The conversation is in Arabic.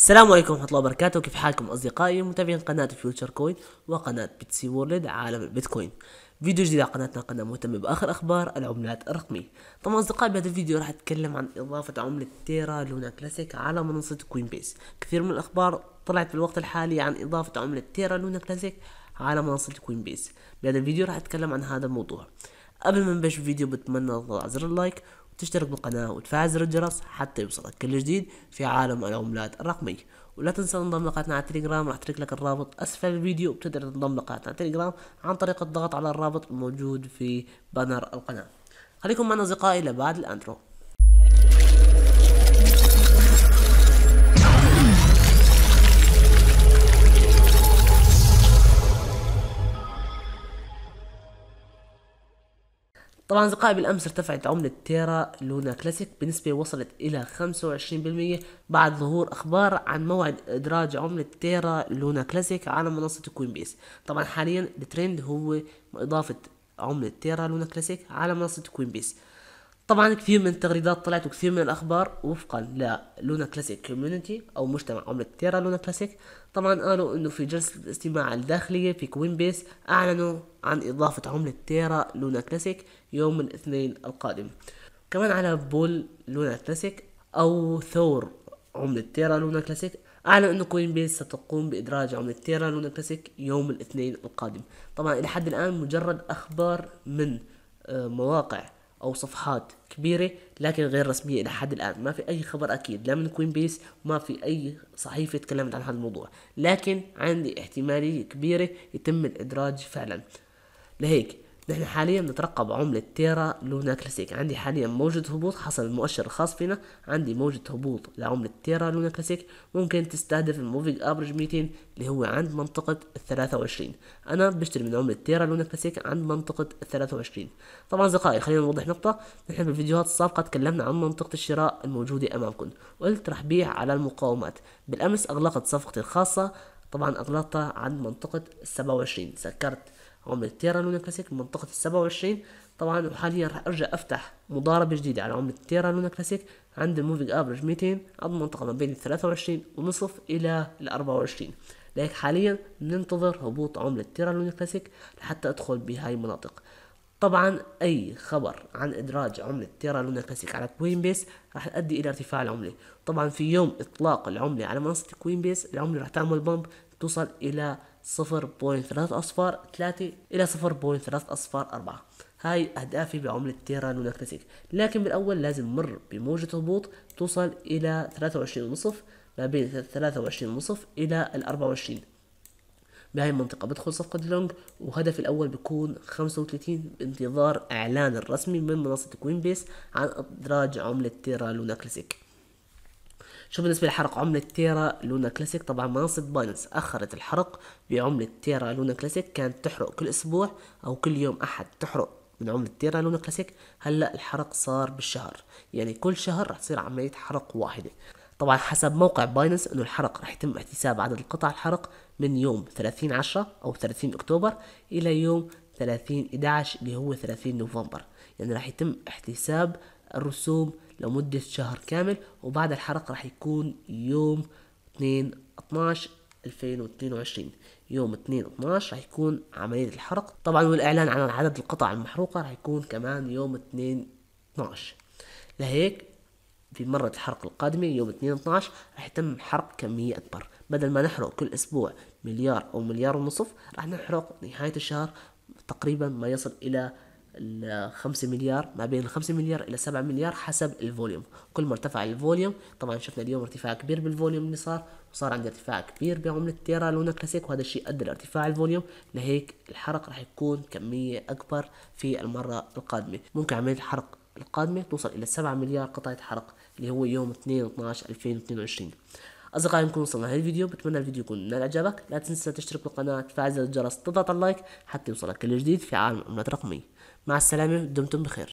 السلام عليكم ورحمة الله وبركاته. كيف حالكم أصدقائي؟ متابعين قناة فيوتشر كوين وقناة بيتسي وورلد عالم البيتكوين فيديو جديد على قناتنا قناة مهتمة بآخر أخبار العملات الرقمية. طبعا أصدقائي بهذا الفيديو راح أتكلم عن إضافة عملة تيرا لونا كلاسيك على منصة كوين بيس كثير من الأخبار طلعت في الوقت الحالي عن إضافة عملة تيرا لونا كلاسيك على منصة كوين بيس بهذا الفيديو راح أتكلم عن هذا الموضوع. قبل ما نبلش الفيديو بتمنى تضغط على زر ال like وتشترك بالقناة وتفعل الجرس حتى يوصلك. كل جديد في عالم العملات الرقمية. ولا تنسى تنضم لقناتنا على التليجرام راح أترك لك الرابط أسفل الفيديو بتقدر تنضم لقناتنا على التليجرام عن طريق الضغط على الرابط الموجود في بانر القناة. خليكم معنا أصدقائي لبعد الأنترو. طبعا أصدقائي بالأمس ارتفعت عملة تيرا لونا كلاسيك بنسبة وصلت إلى 25% بعد ظهور أخبار عن موعد إدراج عملة تيرا لونا كلاسيك على منصة كوين بيس. طبعا حاليا الترند هو إضافة عملة تيرا لونا كلاسيك على منصة كوين بيس. طبعا كثير من التغريدات طلعت وكثير من الأخبار وفقا للونا كلاسيك community أو مجتمع عملة تيرا لونا كلاسيك. طبعا قالوا إنه في جلسة الاستماع الداخلية في كوين بيس أعلنوا عن إضافة عملة تيرا لونا كلاسيك يوم الاثنين القادم. كمان على bull لونا كلاسيك أو ثور عملة تيرا لونا كلاسيك اعلن إنه كوين بيس ستقوم بإدراج عملة تيرا لونا كلاسيك يوم الاثنين القادم. طبعا إلى حد الآن مجرد أخبار من آه، مواقع. أو صفحات كبيرة لكن غير رسمية إلى حد الآن. ما في أي خبر أكيد. لا من كوين بيس وما في أي صحيفة تكلمت عن هذا الموضوع. لكن عندي احتمالية كبيرة يتم الإدراج فعلا. لهيك نحن حاليا نترقب عملة تيرا لونا كلاسيك. عندي حاليا موجة هبوط حسب المؤشر الخاص فينا. عندي موجة هبوط لعملة تيرا لونا كلاسيك. ممكن تستهدف ال moving average 200 اللي هو عند منطقة ال 23 أنا بشتري من عملة تيرا لونا كلاسيك عند منطقة ال 23 طبعا أصدقائي خلينا نوضح نقطة. نحن في الفيديوهات السابقة تكلمنا عن منطقة الشراء الموجودة أمامكم. قلت رح بيع على المقاومات. بالأمس أغلقت صفقتي الخاصة. طبعا أغلقتها عند منطقة ال 27 سكرت عملة تيرا لونا كلاسيك منطقة السبعة وعشرين. طبعا وحاليا راح أرجع أفتح مضاربة جديدة. على عملة تيرا لونا كلاسيك عند ال moving average 200 عند منطقة ما بين الثلاثة وعشرين ونصف إلى الأربعة وعشرين. لهيك حاليا ننتظر هبوط عملة تيرا لونا كلاسيك لحتى أدخل بهاي المناطق. طبعا أي خبر عن إدراج عملة تيرا لونا كلاسيك على كوين بيس راح تؤدي إلى ارتفاع العملة. طبعا في يوم إطلاق العملة على منصة كوين بيس العملة راح تعمل pump توصل point ثلاثة أصفار ثلاثة إلى صفر point ثلاثة أصفار أربعة. هاي أهدافي بعملة تيرا لونا كلاسيك لكن بالأول لازم مر بموجة هبوط توصل إلى ثلاثة وعشرين ونصف ما بين ثلاثة وعشرين ونصف إلى الأربعة وعشرين. بهاي المنطقة بدخل صفقة long وهدفي الأول بيكون 35 بانتظار إعلان الرسمي من منصة كوين بيس عن إدراج عملة Terra Luna Classic شو بالنسبة لحرق عملة Terra Luna Classic؟ طبعا منصة Binance أخرت الحرق بعملة Terra Luna Classic. كانت تحرق كل أسبوع أو كل يوم أحد. تحرق من عملة Terra Luna Classic. هلأ الحرق صار بالشهر. يعني كل شهر رح تصير عملية حرق واحدة. طبعا حسب موقع Binance إنه الحرق رح يتم احتساب عدد القطع الحرق من يوم 30 10 أو 30 أكتوبر إلى يوم 30 11 اللي هو 30 نوفمبر. يعني رح يتم احتساب الرسوم لمدة شهر كامل وبعد الحرق راح يكون يوم 2 12 2022 يوم 2 12 راح يكون عملية الحرق. طبعا والإعلان عن عدد القطع المحروقة راح يكون كمان يوم 2 12 لهيك في مرة الحرق القادمة يوم 2 12 راح يتم حرق كمية أكبر. بدل ما نحرق كل أسبوع مليار أو مليار ونصف راح نحرق نهاية الشهر تقريبا ما يصل إلى الخمسة مليار ما بين الخمسة مليار إلى سبعة مليار حسب ال volume. كل ما ارتفع ال volume طبعا شفنا اليوم ارتفاع كبير بال volume اللي صار وصار عندي ارتفاع كبير بعملة Terra Luna Classic وهذا الشيء أدى لارتفاع ال volume. لهيك الحرق راح يكون كمية أكبر في المرة القادمة. ممكن عملية الحرق القادمة توصل إلى سبعة مليار قطعة حرق اللي هو يوم 2 12 2022 أصدقائي نكون وصلنا لهذا الفيديو. بتمنى الفيديو يكون من إعجابك. لا تنسى تشترك بالقناة تفعل زر الجرس تضغط اللايك حتى يوصلك كل جديد في عالم العملات الرقمية. مع السلامة دمتم بخير.